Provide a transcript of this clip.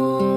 Oh.